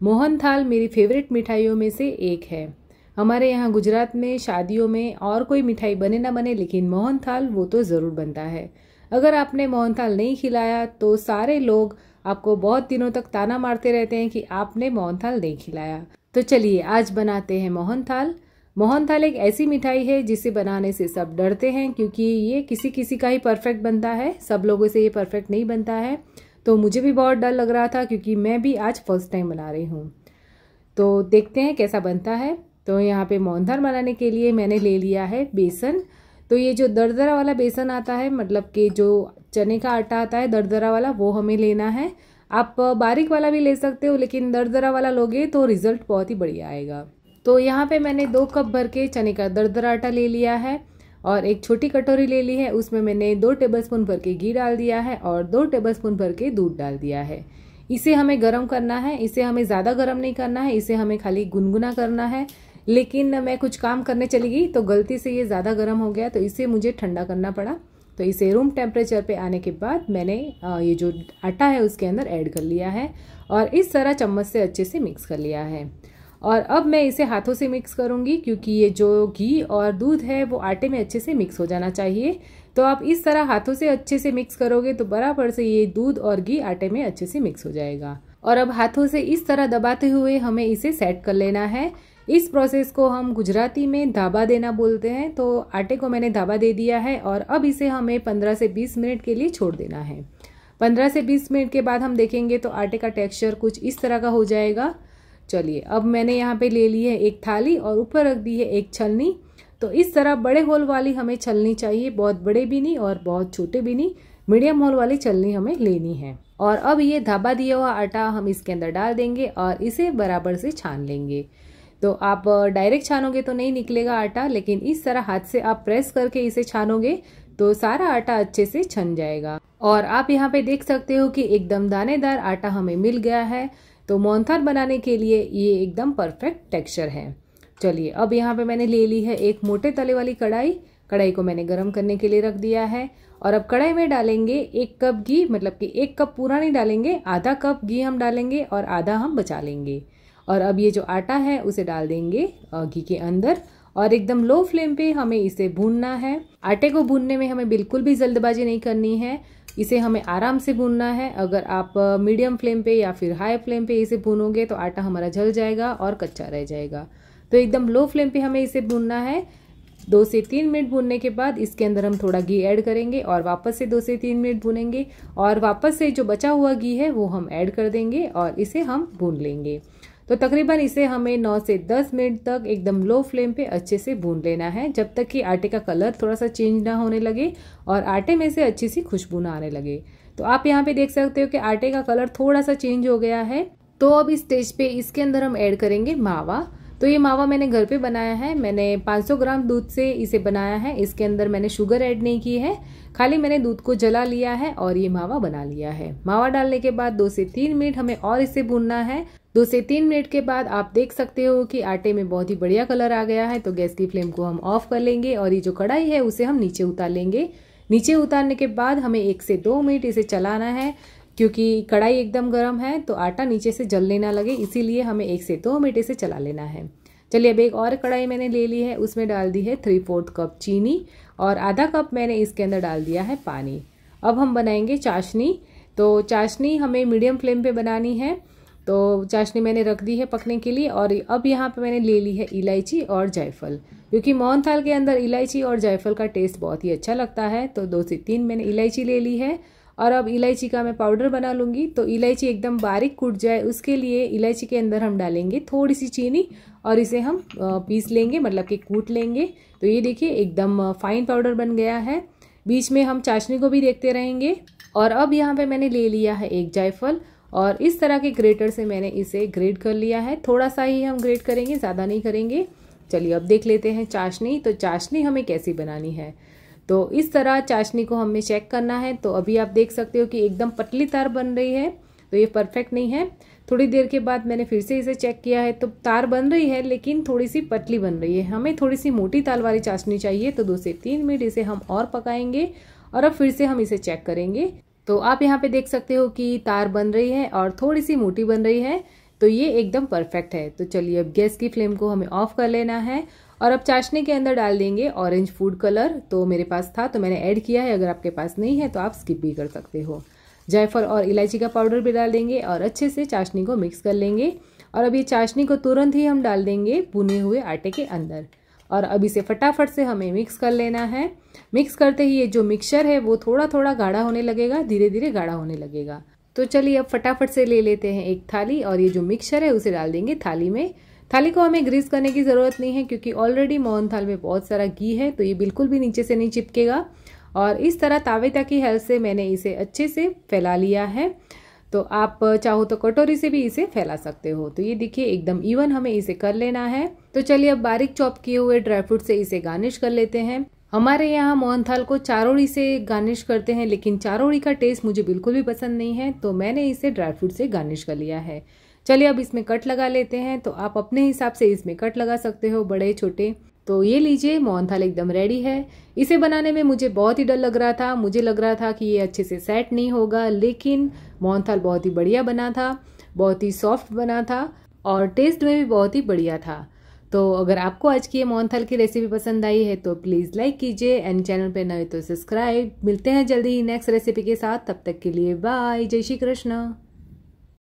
मोहन थाल मेरी फेवरेट मिठाइयों में से एक है। हमारे यहाँ गुजरात में, शादियों में और कोई मिठाई बने ना बने, लेकिन मोहन थाल वो तो ज़रूर बनता है। अगर आपने मोहन थाल नहीं खिलाया तो सारे लोग आपको बहुत दिनों तक ताना मारते रहते हैं कि आपने मोहन थाल नहीं खिलाया। तो चलिए, आज बनाते हैं मोहन थाल मोहन थाल एक ऐसी मिठाई है जिसे बनाने से सब डरते हैं, क्योंकि ये किसी किसी का ही परफेक्ट बनता है। सब लोगों से ये परफेक्ट नहीं बनता है। तो मुझे भी बहुत डर लग रहा था क्योंकि मैं भी आज फ़र्स्ट टाइम बना रही हूँ। तो देखते हैं कैसा बनता है। तो यहाँ पे मोहनथाल बनाने के लिए मैंने ले लिया है बेसन। तो ये जो दरदरा वाला बेसन आता है मतलब कि जो चने का आटा आता है, दरदरा वाला, वो हमें लेना है। आप बारीक वाला भी ले सकते हो, लेकिन दरदरा वाला लोगे तो रिज़ल्ट बहुत ही बढ़िया आएगा। तो यहाँ पे मैंने दो कप भर के चने का दरदरा आटा ले लिया है। और एक छोटी कटोरी ले ली है। उसमें मैंने दो टेबलस्पून भर के घी डाल दिया है और दो टेबलस्पून भर के दूध डाल दिया है। इसे हमें गर्म करना है, इसे हमें ज़्यादा गर्म नहीं करना है, इसे हमें खाली गुनगुना करना है। लेकिन मैं कुछ काम करने चली गई तो गलती से ये ज़्यादा गर्म हो गया तो इसे मुझे ठंडा करना पड़ा। तो इसे रूम टेम्परेचर पे आने के बाद मैंने ये जो आटा है उसके अंदर ऐड कर लिया है और इस तरह चम्मच से अच्छे से मिक्स कर लिया है। और अब मैं इसे हाथों से मिक्स करूँगी, क्योंकि ये जो घी और दूध है, वो आटे में अच्छे से मिक्स हो जाना चाहिए। तो आप इस तरह हाथों से अच्छे से मिक्स करोगे तो बराबर से ये दूध और घी आटे में अच्छे से मिक्स हो जाएगा। और अब हाथों से इस तरह दबाते हुए हमें इसे सेट कर लेना है। इस प्रोसेस को हम गुजराती में धाबा देना बोलते हैं। तो आटे को मैंने धाबा दे दिया है और अब इसे हमें 15 से 20 मिनट के लिए छोड़ देना है। 15 से 20 मिनट के बाद हम देखेंगे तो आटे का टेक्सचर कुछ इस तरह का हो जाएगा। चलिए, अब मैंने यहाँ पे ले ली है एक थाली और ऊपर रख दी है एक छलनी। तो इस तरह बड़े होल वाली हमें छलनी चाहिए, बहुत बड़े भी नहीं और बहुत छोटे भी नहीं, मीडियम होल वाली छलनी हमें लेनी है। और अब ये धाबा दिया हुआ आटा हम इसके अंदर डाल देंगे और इसे बराबर से छान लेंगे। तो आप डायरेक्ट छानोगे तो नहीं निकलेगा आटा, लेकिन इस तरह हाथ से आप प्रेस करके इसे छानोगे तो सारा आटा अच्छे से छन जाएगा। और आप यहाँ पे देख सकते हो कि एकदम दानेदार आटा हमें मिल गया है। तो मोहनथाल बनाने के लिए ये एकदम परफेक्ट टेक्सचर है। चलिए, अब यहाँ पे मैंने ले ली है एक मोटे तले वाली कढ़ाई। कढ़ाई को मैंने गर्म करने के लिए रख दिया है। और अब कढ़ाई में डालेंगे एक कप घी मतलब कि एक कप पूरा नहीं डालेंगे, आधा कप घी हम डालेंगे और आधा हम बचा लेंगे। और अब ये जो आटा है, उसे डाल देंगे घी के अंदर। और एकदम लो फ्लेम पे हमें इसे भूनना है। आटे को भूनने में हमें बिल्कुल भी जल्दबाजी नहीं करनी है। इसे हमें आराम से भूनना है। अगर आप मीडियम फ्लेम पे या फिर हाई फ्लेम पे इसे भूनोगे तो आटा हमारा जल जाएगा और कच्चा रह जाएगा। तो एकदम लो फ्लेम पे हमें इसे भूनना है। दो से तीन मिनट भूनने के बाद इसके अंदर हम थोड़ा घी ऐड करेंगे और वापस से दो से तीन मिनट भूनेंगे और वापस से जो बचा हुआ घी है वो हम ऐड कर देंगे और इसे हम भून लेंगे। तो तकरीबन इसे हमें 9 से 10 मिनट तक एकदम लो फ्लेम पे अच्छे से भून लेना है, जब तक कि आटे का कलर थोड़ा सा चेंज ना होने लगे और आटे में से अच्छी सी खुशबू ना आने लगे। तो आप यहाँ पे देख सकते हो कि आटे का कलर थोड़ा सा चेंज हो गया है। तो अब इस स्टेज पे इसके अंदर हम ऐड करेंगे मावा। तो ये मावा मैंने घर पे बनाया है। मैंने 500 ग्राम दूध से इसे बनाया है। इसके अंदर मैंने शुगर ऐड नहीं की है। खाली मैंने दूध को जला लिया है और ये मावा बना लिया है। मावा डालने के बाद दो से तीन मिनट हमें और इसे भूनना है। दो से तीन मिनट के बाद आप देख सकते हो कि आटे में बहुत ही बढ़िया कलर आ गया है तो गैस की फ्लेम को हम ऑफ़ कर लेंगे और ये जो कढ़ाई है उसे हम नीचे उतार लेंगे। नीचे उतारने के बाद हमें एक से दो मिनट इसे चलाना है, क्योंकि कढ़ाई एकदम गर्म है तो आटा नीचे से जलने ना लगे, इसीलिए हमें एक से दो मिनट इसे चला लेना है। चलिए अब एक और कढ़ाई मैंने ले ली है, उसमें डाल दी है थ्री फोर्थ कप चीनी और आधा कप मैंने इसके अंदर डाल दिया है पानी। अब हम बनाएँगे चाशनी तो चाशनी हमें मीडियम फ्लेम पे बनानी है। तो चाशनी मैंने रख दी है पकने के लिए और अब यहाँ पे मैंने ले ली है इलायची और जायफल। क्योंकि मोहन थाल के अंदर इलायची और जायफल का टेस्ट बहुत ही अच्छा लगता है तो दो से तीन मैंने इलायची ले ली है। और अब इलायची का मैं पाउडर बना लूँगी तो इलायची एकदम बारीक कूट जाए, उसके लिए इलायची के अंदर हम डालेंगे थोड़ी सी चीनी और इसे हम पीस लेंगे मतलब कि कूट लेंगे। तो ये देखिए, एकदम फाइन पाउडर बन गया है। बीच में हम चाशनी को भी देखते रहेंगे। और अब यहाँ पे मैंने ले लिया है एक जायफल और इस तरह के ग्रेटर से मैंने इसे ग्रेड कर लिया है। थोड़ा सा ही हम ग्रेड करेंगे, ज़्यादा नहीं करेंगे। चलिए अब देख लेते हैं चाशनी। तो चाशनी हमें कैसी बनानी है? तो इस तरह चाशनी को हमें चेक करना है। तो अभी आप देख सकते हो कि एकदम पतली तार बन रही है। तो ये परफेक्ट नहीं है। थोड़ी देर के बाद मैंने फिर से इसे चेक किया है। तो तार बन रही है, लेकिन थोड़ी सी पतली बन रही है। हमें थोड़ी सी मोटी ताल वाली चाशनी चाहिए। तो दो से तीन मिनट इसे हम और पकाएँगे और अब फिर से हम इसे चेक करेंगे। तो आप यहाँ पे देख सकते हो कि तार बन रही है और थोड़ी सी मोटी बन रही है। तो ये एकदम परफेक्ट है। तो चलिए अब गैस की फ्लेम को हमें ऑफ़ कर लेना है और अब चाशनी के अंदर डाल देंगे ऑरेंज फ़ूड कलर तो मेरे पास था तो मैंने ऐड किया है। अगर आपके पास नहीं है तो आप स्किप भी कर सकते हो। जायफल और इलायची का पाउडर भी डाल देंगे और अच्छे से चाशनी को मिक्स कर लेंगे। और अब ये चाशनी को तुरंत ही हम डाल देंगे भुने हुए आटे के अंदर। और अब इसे फटाफट से हमें मिक्स कर लेना है। मिक्स करते ही ये जो मिक्सचर है, वो थोड़ा थोड़ा गाढ़ा होने लगेगा धीरे धीरे गाढ़ा होने लगेगा। तो चलिए अब फटाफट से ले लेते हैं एक थाली और ये जो मिक्सचर है, उसे डाल देंगे थाली में। थाली को हमें ग्रीस करने की ज़रूरत नहीं है, क्योंकि ऑलरेडी मोहन थाल में बहुत सारा घी है तो ये बिल्कुल भी नीचे से नहीं चिपकेगा। और इस तरह तावेता की हेल्प से मैंने इसे अच्छे से फैला लिया है। तो आप चाहो तो कटोरी से भी इसे फैला सकते हो। तो ये देखिए, एकदम इवन हमें इसे कर लेना है। तो चलिए अब बारीक चॉप किए हुए ड्राई फ्रूट से इसे गार्निश कर लेते हैं। हमारे यहाँ मोहनथाल को चारोड़ी से गार्निश करते हैं, लेकिन चारोड़ी का टेस्ट मुझे बिल्कुल भी पसंद नहीं है तो मैंने इसे ड्राई फ्रूट से गार्निश कर लिया है। चलिए अब इसमें कट लगा लेते हैं तो आप अपने हिसाब से इसमें कट लगा सकते हो, बड़े, छोटे। तो ये लीजिए मोहनथाल एकदम रेडी है। इसे बनाने में मुझे बहुत ही डर लग रहा था। मुझे लग रहा था कि ये अच्छे से सेट नहीं होगा, लेकिन मोहनथाल बहुत ही बढ़िया बना था, बहुत ही सॉफ्ट बना था और टेस्ट में भी बहुत ही बढ़िया था। तो अगर आपको आज की ये मोहनथाल की रेसिपी पसंद आई है तो प्लीज़ लाइक कीजिए एंड चैनल पर नए तो सब्सक्राइब मिलते हैं जल्दी ही नेक्स्ट रेसिपी के साथ। तब तक के लिए बाय जय श्री कृष्ण।